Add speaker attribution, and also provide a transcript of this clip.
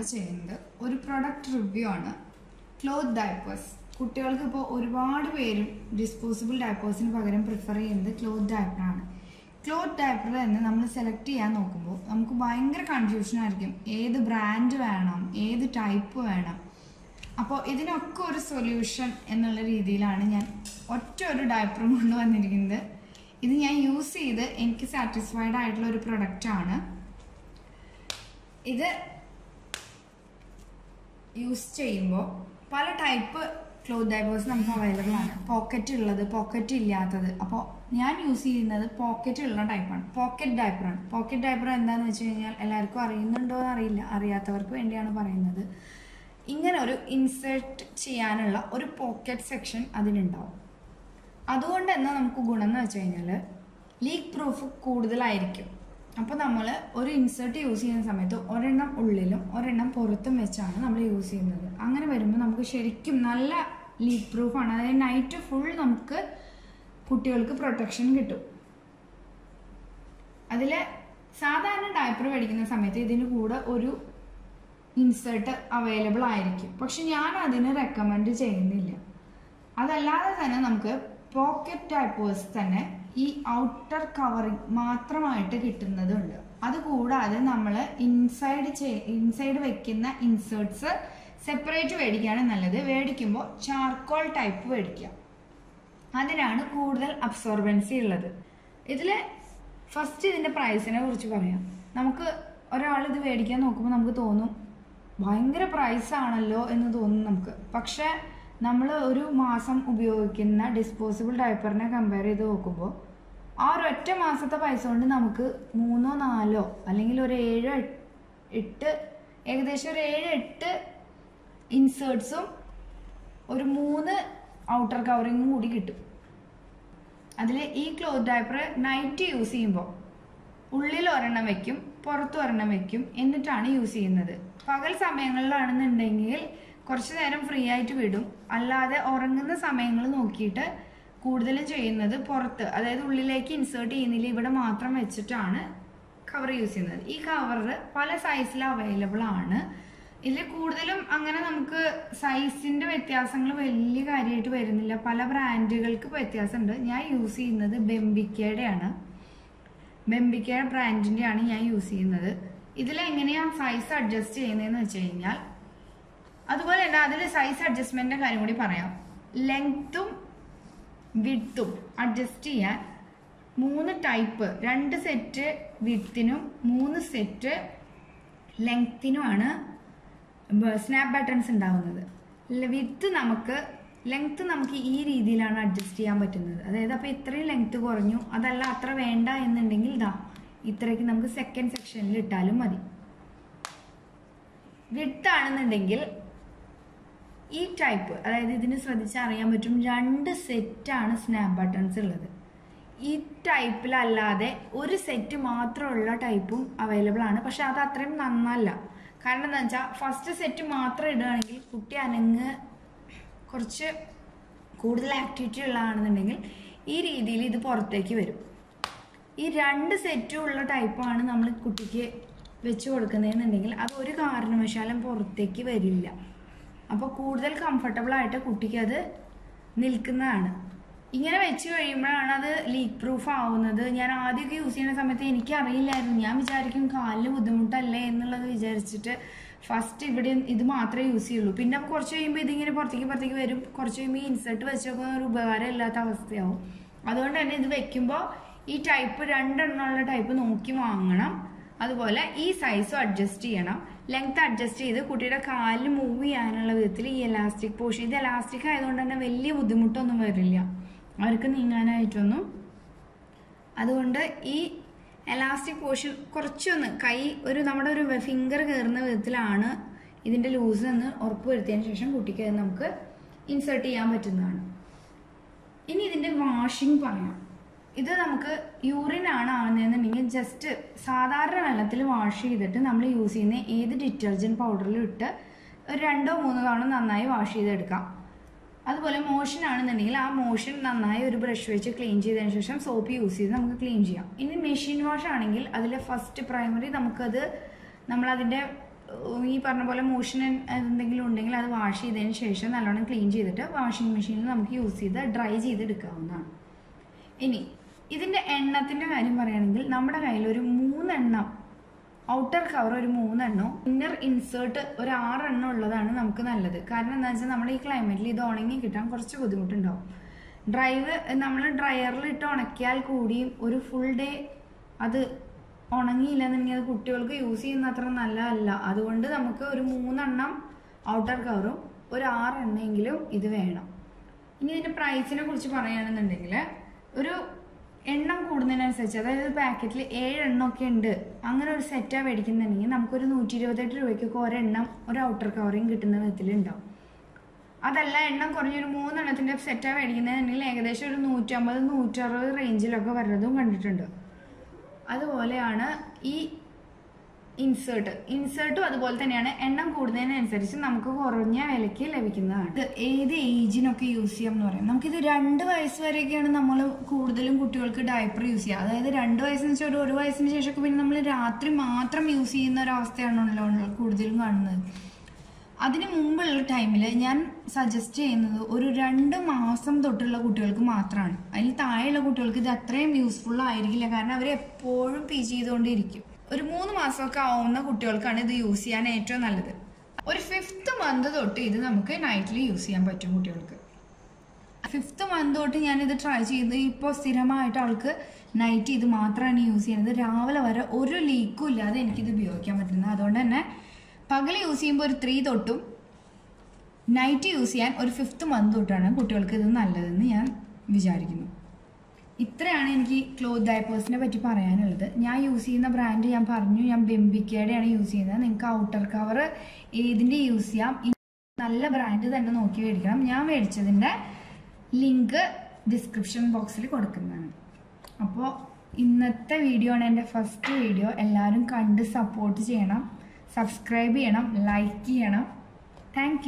Speaker 1: നമ്മൾ ചെയ്യുന്നത് ഒരു പ്രൊഡക്റ്റ് റിവ്യൂ ആണ്. ക്ലോത്ത് ഡയപ്പേഴ്സ് കുട്ടികൾക്ക് ഇപ്പോൾ ഒരുപാട് പേരും ഡിസ്പോസിബിൾ ഡയപ്പേഴ്സിന് പകരം പ്രിഫർ ചെയ്യുന്നത് ക്ലോത്ത് ഡയപ്പറാണ് ക്ലോത്ത് ഡയപ്പർ തന്നെ നമ്മൾ സെലക്ട് ചെയ്യാൻ നോക്കുമ്പോൾ നമുക്ക് ഭയങ്കര കൺഫ്യൂഷൻ ആയിരിക്കും. ഏത് ബ്രാൻഡ് വേണം? ഏത് ടൈപ്പ് വേണം? അപ്പോൾ ഇതിനൊക്കെ ഒരു സൊല്യൂഷൻ എന്നുള്ള രീതിയിലാണ് ഞാൻ ഒറ്റ ഒരു ഡയപ്പറും കൊണ്ട് വന്നിരിക്കുന്നത്. ഇത് ഞാൻ യൂസ് ചെയ്ത് എനിക്ക് സാറ്റിസ്ഫൈഡ് ആയിട്ടുള്ള ഒരു പ്രൊഡക്റ്റാണ് ഇത് യൂസ് ചെയ്യുമ്പോൾ പല ടൈപ്പ് ക്ലോത്ത് ഡൈവേഴ്സ് നമുക്ക് അവൈലബിൾ ആണ്. പോക്കറ്റ് ഉള്ളത് പോക്കറ്റ് ഇല്ലാത്തത്. അപ്പോൾ ഞാൻ യൂസ് ചെയ്യുന്നത് പോക്കറ്റ് ഉള്ള ടൈപ്പാണ് പോക്കറ്റ് ഡയപ്പറാണ് പോക്കറ്റ് ഡയപ്പർ എന്താണെന്ന് വെച്ച് കഴിഞ്ഞാൽ എല്ലാവർക്കും അറിയുന്നുണ്ടോ എന്ന് അറിയില്ല. അറിയാത്തവർക്ക് വേണ്ടിയാണ് പറയുന്നത്. ഇങ്ങനെ ഒരു ഇൻസേർട്ട് ചെയ്യാനുള്ള ഒരു പോക്കറ്റ് സെക്ഷൻ അതിനുണ്ടാവും. അതുകൊണ്ട് തന്നെ നമുക്ക് ഗുണം എന്ന് വെച്ച് കഴിഞ്ഞാൽ ലീക്ക് പ്രൂഫ് കൂടുതലായിരിക്കും. അപ്പോൾ നമ്മൾ ഒരു ഇൻസേർട്ട് യൂസ് ചെയ്യുന്ന സമയത്ത് ഒരെണ്ണം ഉള്ളിലും ഒരെണ്ണം പുറത്തും വെച്ചാണ് നമ്മൾ യൂസ് ചെയ്യുന്നത്. അങ്ങനെ വരുമ്പോൾ നമുക്ക് ശരിക്കും നല്ല ലീക്ക് പ്രൂഫാണ് അതായത് നൈറ്റ് ഫുൾ നമുക്ക് കുട്ടികൾക്ക് പ്രൊട്ടക്ഷൻ കിട്ടും. അതിൽ സാധാരണ ഡയപ്പർ മേടിക്കുന്ന സമയത്ത് ഇതിന് കൂടെ ഒരു ഇൻസേർട്ട് അവൈലബിൾ ആയിരിക്കും. പക്ഷെ ഞാൻ അതിന് റെക്കമെൻഡ് ചെയ്യുന്നില്ല. അതല്ലാതെ തന്നെ നമുക്ക് പോക്കറ്റ് ടൈപ്പേഴ്സ് തന്നെ ഈ ഔട്ടർ കവറിങ് മാത്രമായിട്ട് കിട്ടുന്നതുണ്ട്. അതുകൂടാതെ നമ്മൾ ഇൻസൈഡ് ഇൻസൈഡ് വെക്കുന്ന ഇൻസേർട്സ് സെപ്പറേറ്റ് മേടിക്കുകയാണ് നല്ലത്. മേടിക്കുമ്പോൾ ചാർക്കോൾ ടൈപ്പ് മേടിക്കുക അതിനാണ് കൂടുതൽ അബ്സോർബൻസി ഉള്ളത്. ഇതിൽ ഫസ്റ്റ് ഇതിന്റെ പ്രൈസിനെ കുറിച്ച് പറയാം. നമുക്ക് ഒരാൾ ഇത് മേടിക്കാൻ നോക്കുമ്പോൾ നമുക്ക് തോന്നും ഭയങ്കര പ്രൈസ് ആണല്ലോ എന്ന് തോന്നും നമുക്ക്. പക്ഷേ നമ്മൾ ഒരു മാസം ഉപയോഗിക്കുന്ന ഡിസ്പോസിബിൾ ഡയപ്പറിനെ കമ്പയർ ചെയ്ത് നോക്കുമ്പോൾ ആ ഒരു ഒറ്റ മാസത്തെ പൈസ കൊണ്ട് നമുക്ക് മൂന്നോ നാലോ അല്ലെങ്കിൽ ഒരു ഏഴോ എട്ട് ഏകദേശം ഒരു ഏഴ് എട്ട് ഇൻസേർട്സും ഒരു മൂന്ന് ഔട്ടർ കവറിങ്ങും കൂടി കിട്ടും. അതിൽ ഈ ക്ലോത്ത് ഡയപ്പർ നൈറ്റ് യൂസ് ചെയ്യുമ്പോൾ ഉള്ളിൽ ഒരെണ്ണം വെക്കും പുറത്ത് ഒരെണ്ണം വെക്കും എന്നിട്ടാണ് യൂസ് ചെയ്യുന്നത്. പകൽ സമയങ്ങളിലാണെന്നുണ്ടെങ്കിൽ കുറച്ച് നേരം ഫ്രീ ആയിട്ട് വിടും. അല്ലാതെ ഉറങ്ങുന്ന സമയങ്ങൾ നോക്കിയിട്ട് കൂടുതലും ചെയ്യുന്നത് പുറത്ത്. അതായത് ഉള്ളിലേക്ക് ഇൻസേർട്ട് ചെയ്യുന്നില്ല. ഇവിടെ മാത്രം വെച്ചിട്ടാണ് കവർ യൂസ് ചെയ്യുന്നത്. ഈ കവർ പല സൈസിൽ അവൈലബിൾ ആണ്. ഇതിൽ കൂടുതലും അങ്ങനെ നമുക്ക് സൈസിന്റെ വ്യത്യാസങ്ങൾ വലിയ കാര്യമായിട്ട് വരുന്നില്ല. പല ബ്രാൻഡുകൾക്ക് വ്യത്യാസമുണ്ട്. ഞാൻ യൂസ് ചെയ്യുന്നത് ബെംബിക്കയുടെയാണ്. ബെംബിക്കയുടെ ബ്രാൻഡിന്റെയാണ് ഞാൻ യൂസ് ചെയ്യുന്നത്. ഇതിൽ എങ്ങനെയാണ് സൈസ് അഡ്ജസ്റ്റ് ചെയ്യുന്നതെന്ന് വെച്ച് കഴിഞ്ഞാൽ അതുപോലെ തന്നെ അതിൽ സൈസ് അഡ്ജസ്റ്റ്മെന്റിന്റെ കാര്യം കൂടി പറയാം. ലെങ്ത്തും വിഡ്ത്തും അഡ്ജസ്റ്റ് ചെയ്യാൻ മൂന്ന് ടൈപ്പ് രണ്ട് സെറ്റ് വിഡ്ത്തിനും മൂന്ന് സെറ്റ് ലെങ്ത്തിനുമാണ് സ്നാപ്പ് ബട്ടൺസ് ഉണ്ടാകുന്നത് വിഡ്ത്ത് നമുക്ക് ലെങ്ത്ത് നമുക്ക് ഈ രീതിയിലാണ് അഡ്ജസ്റ്റ് ചെയ്യാൻ പറ്റുന്നത്. അതായത് അപ്പോൾ ഇത്രയും ലെങ്ത്ത് കുറഞ്ഞു അതല്ല അത്ര വേണ്ട എന്നുണ്ടെങ്കിൽ ഇതാ ഇത്രയ്ക്ക് നമുക്ക് സെക്കൻഡ് സെക്ഷനിൽ ഇട്ടാലും മതി. വിഡ്ത്ത് ആണെന്നുണ്ടെങ്കിൽ ഈ ടൈപ്പ് അതായത് ഇതിന് ശ്രദ്ധിച്ചാൽ അറിയാൻ പറ്റും രണ്ട് സെറ്റാണ് സ്നാപ്പ് ബട്ടൺസ് ഉള്ളത്. ഈ ടൈപ്പിലല്ലാതെ ഒരു സെറ്റ് മാത്രമുള്ള ടൈപ്പും അവൈലബിൾ ആണ്. പക്ഷെ അത് അത്രയും നന്നല്ല. കാരണം എന്താ വെച്ചാൽ ഫസ്റ്റ് സെറ്റ് മാത്രം ഇടുകയാണെങ്കിൽ കുട്ടി അനങ്ങ് കുറച്ച് കൂടുതൽ ആക്ടിവിറ്റി ഉള്ളതാണെന്നുണ്ടെങ്കിൽ ഈ രീതിയിൽ ഇത് പുറത്തേക്ക് വരും. ഈ രണ്ട് സെറ്റും ഉള്ള ടൈപ്പാണ് നമ്മൾ കുട്ടിക്ക് വെച്ച് കൊടുക്കുന്നതെന്നുണ്ടെങ്കിൽ അത് ഒരു കാരണവശാലും പുറത്തേക്ക് വരില്ല. അപ്പോൾ കൂടുതൽ കംഫർട്ടബിൾ ആയിട്ട് കുട്ടിക്ക് അത് നിൽക്കുന്നതാണ്. ഇങ്ങനെ വെച്ച് കഴിയുമ്പോഴാണ് അത് ലീക്ക് പ്രൂഫ് ആവുന്നത്. ഞാൻ ആദ്യമൊക്കെ യൂസ് ചെയ്യുന്ന സമയത്ത് എനിക്ക് അറിയില്ലായിരുന്നു ഞാൻ വിചാരിക്കും കാലിന് ബുദ്ധിമുട്ടല്ലേ എന്നുള്ളത് വിചാരിച്ചിട്ട് ഫസ്റ്റ് ഇവിടെ ഇത് മാത്രമേ യൂസ് ചെയ്യുള്ളൂ. പിന്നെ കുറച്ച് കഴിയുമ്പോൾ ഇതിങ്ങനെ പുറത്തേക്ക് പുറത്തേക്ക് വരും. കുറച്ച് കഴിയുമ്പോൾ ഈ ഇൻസെർട്ട് വെച്ച് നോക്കുന്ന ഒരു ഉപകാരം ഇല്ലാത്ത അവസ്ഥയാവും. അതുകൊണ്ട് തന്നെ ഇത് വെക്കുമ്പോൾ ഈ ടൈപ്പ് രണ്ടെണ്ണമുള്ള ടൈപ്പ് നോക്കി വാങ്ങണം. അതുപോലെ ഈ സൈസും അഡ്ജസ്റ്റ് ചെയ്യണം. ലെങ്ത് അഡ്ജസ്റ്റ് ചെയ്ത് കുട്ടിയുടെ കാലിൽ മൂവ് ചെയ്യാനുള്ള വിധത്തിൽ ഈ എലാസ്റ്റിക് പോഷൻ ഇത് എലാസ്റ്റിക് ആയതുകൊണ്ട് തന്നെ വലിയ ബുദ്ധിമുട്ടൊന്നും വരില്ല. അവർക്ക് നീങ്ങാനായിട്ടൊന്നും. അതുകൊണ്ട് ഈ എലാസ്റ്റിക് പോഷൻ കുറച്ചൊന്ന് കൈ ഒരു നമ്മുടെ ഒരു ഫിംഗർ കയറുന്ന വിധത്തിലാണ് ഇതിന്റെ ലൂസ് എന്ന് ഉറപ്പ് വരുത്തിയതിന് ശേഷം കുട്ടിക്ക് നമുക്ക് ഇൻസേർട്ട് ചെയ്യാൻ പറ്റുന്നതാണ്. ഇനി ഇതിന്റെ വാഷിംഗ് പറയാം. ഇത് നമുക്ക് യൂറിൻ ആണ് ആവുന്നതെന്നുണ്ടെങ്കിൽ ജസ്റ്റ് സാധാരണ വെള്ളത്തിൽ വാഷ് ചെയ്തിട്ട് നമ്മൾ യൂസ് ചെയ്യുന്ന ഏത് ഡിറ്റർജന്റ് പൗഡറിലും ഇട്ട് ഒരു രണ്ടോ മൂന്നോ തവണ നന്നായി വാഷ് ചെയ്തെടുക്കാം. അതുപോലെ മോഷൻ ആണെന്നുണ്ടെങ്കിൽ ആ മോഷൻ നന്നായി ഒരു ബ്രഷ് വെച്ച് ക്ലീൻ ചെയ്തതിന് ശേഷം സോപ്പ് യൂസ് ചെയ്ത് നമുക്ക് ക്ലീൻ ചെയ്യാം. ഇനി മെഷീൻ വാഷ് ആണെങ്കിൽ അതിലെ ഫസ്റ്റ് പ്രൈമറി നമുക്കത് നമ്മളതിന്റെ ഈ പറഞ്ഞ പോലെ മോഷൻ എന്തെങ്കിലും ഉണ്ടെങ്കിൽ അത് വാഷ് ചെയ്തതിന് ശേഷം നല്ലോണം ക്ലീൻ ചെയ്തിട്ട് വാഷിംഗ് മെഷീനിൽ നമുക്ക് യൂസ് ചെയ്ത് ഡ്രൈ ചെയ്തെടുക്കാവുന്നതാണ്. ഇനി ഇതിന്റെ എണ്ണത്തിന്റെ കാര്യം പറയുകയാണെങ്കിൽ നമ്മുടെ കയ്യിൽ ഒരു മൂന്നെണ്ണം ഔട്ടർ കവർ ഒരു മൂന്നെണ്ണവും ഇന്നർ ഇൻസേർട്ട് ഒരു ആറെണ്ണം ഉള്ളതാണ് നമുക്ക് നല്ലത്. കാരണം എന്താ വെച്ചാൽ നമ്മുടെ ഈ ക്ലൈമറ്റിൽ ഇത് ഉണങ്ങി കിട്ടാൻ കുറച്ച് ബുദ്ധിമുട്ടുണ്ടാവും. ഡ്രൈവ് നമ്മൾ ഡ്രയറിൽ ഇട്ട് ഉണക്കിയാൽ കൂടിയും ഒരു ഫുൾ ഡേ അത് ഉണങ്ങിയില്ല എന്നുണ്ടെങ്കിൽ അത് കുട്ടികൾക്ക് യൂസ് ചെയ്യുന്ന അത്ര നല്ലതല്ല. അതുകൊണ്ട് നമുക്ക് ഒരു മൂന്നെണ്ണം ഔട്ടർ കവറും ഒരു ആറെണ്ണമെങ്കിലും ഇത് വേണം. ഇനി ഇതിന്റെ പ്രൈസിനെ കുറിച്ച് പറയുകയാണെന്നുണ്ടെങ്കിൽ ഒരു എണ്ണം കൂടുന്നതിനനുസരിച്ച് അതായത് പാക്കറ്റിൽ ഏഴ് എണ്ണം ഒക്കെ ഉണ്ട്. അങ്ങനെ ഒരു സെറ്റാണ് മേടിക്കുന്നുണ്ടെങ്കിൽ നമുക്കൊരു നൂറ്റി ഇരുപത്തെട്ട് രൂപയ്ക്കൊക്കെ ഒരെണ്ണം ഒരു ഔട്ടർ കവറിങ് കിട്ടുന്ന വിധത്തിലുണ്ടാവും. അതല്ല എണ്ണം കുറഞ്ഞൊരു മൂന്നെണ്ണത്തിന്റെ സെറ്റാണ് മേടിക്കുന്നതെന്നുണ്ടെങ്കിൽ ഏകദേശം ഒരു നൂറ്റമ്പത് നൂറ്ററുപത് റേഞ്ചിലൊക്കെ വരുന്നതും കണ്ടിട്ടുണ്ട്. അതുപോലെയാണ് ഈ ഇൻസേർട്ട് ഇൻസേർട്ടും അതുപോലെ തന്നെയാണ് എണ്ണം കൂടുന്നതിനനുസരിച്ച് നമുക്ക് കുറഞ്ഞ വിലയ്ക്ക് ലഭിക്കുന്നതാണ്. ഏത് ഏജിനൊക്കെ യൂസ് ചെയ്യാം എന്ന് പറയാം. നമുക്കിത് രണ്ട് വയസ്സ് വരെയൊക്കെയാണ് നമ്മൾ കൂടുതലും കുട്ടികൾക്ക് ഡയപ്പർ യൂസ് ചെയ്യുക. അതായത് രണ്ട് വയസ്സെന്ന് ശേഷം ഒരു വയസ്സിന് ശേഷമൊക്കെ പിന്നെ നമ്മൾ രാത്രി മാത്രം യൂസ് ചെയ്യുന്ന ഒരവസ്ഥയാണല്ലോ കൂടുതലും കാണുന്നത്. അതിനു മുമ്പുള്ള ടൈമിൽ ഞാൻ സജസ്റ്റ് ചെയ്യുന്നത് ഒരു രണ്ട് മാസം തൊട്ടുള്ള കുട്ടികൾക്ക് മാത്രമാണ്. അതിൽ താഴെയുള്ള കുട്ടികൾക്ക് ഇത് അത്രയും യൂസ്ഫുൾ ആയിരിക്കില്ല. കാരണം അവർ എപ്പോഴും പി ചെയ്തുകൊണ്ടിരിക്കും ഒരു മൂന്ന് മാസമൊക്കെ ആവുന്ന കുട്ടികൾക്കാണ് ഇത് യൂസ് ചെയ്യാൻ ഏറ്റവും നല്ലത്. ഒരു ഫിഫ്ത്ത് മന്ത് തൊട്ട് ഇത് നമുക്ക് നൈറ്റ്ലി യൂസ് ചെയ്യാൻ പറ്റും കുട്ടികൾക്ക്. ഫിഫ്ത്ത് മന്ത് തൊട്ട് ഞാൻ ഇത് ട്രൈ ചെയ്ത് ഇപ്പോൾ സ്ഥിരമായിട്ട് ആൾക്ക് നൈറ്റ് ഇത് മാത്രമാണ് യൂസ് ചെയ്യുന്നത്. രാവിലെ വരെ ഒരു ലീക്കും ഇല്ലാതെ എനിക്കിത് ഉപയോഗിക്കാൻ പറ്റുന്നത്. അതുകൊണ്ട് തന്നെ പകൽ യൂസ് ചെയ്യുമ്പോൾ ഒരു ത്രീ തൊട്ടും നൈറ്റ് യൂസ് ചെയ്യാൻ ഒരു ഫിഫ്ത്ത് മന്ത് തൊട്ടാണ് കുട്ടികൾക്ക് ഇത് നല്ലതെന്ന് ഞാൻ വിചാരിക്കുന്നു. ഇത്രയാണ് എനിക്ക് ക്ലോത്ത് ഡയപ്പേഴ്സിനെ പറ്റി പറയാനുള്ളത്. ഞാൻ യൂസ് ചെയ്യുന്ന ബ്രാൻഡ് ഞാൻ പറഞ്ഞു ഞാൻ ബെംബിക്കയുടെയാണ് യൂസ് ചെയ്യുന്നത്. നിങ്ങൾക്ക് ഔട്ടർ കവർ ഏതിന്റെ യൂസ് ചെയ്യാം? നല്ല ബ്രാൻഡ് തന്നെ നോക്കി മേടിക്കണം. ഞാൻ മേടിച്ചതിന്റെ ലിങ്ക് ഡിസ്ക്രിപ്ഷൻ ബോക്സിൽ കൊടുക്കുന്നതാണ്. അപ്പോൾ ഇന്നത്തെ വീഡിയോ ആണ് എന്റെ ഫസ്റ്റ് വീഡിയോ എല്ലാവരും കണ്ട് സപ്പോർട്ട് ചെയ്യണം. സബ്സ്ക്രൈബ് ചെയ്യണം. ലൈക്ക് ചെയ്യണം. താങ്ക്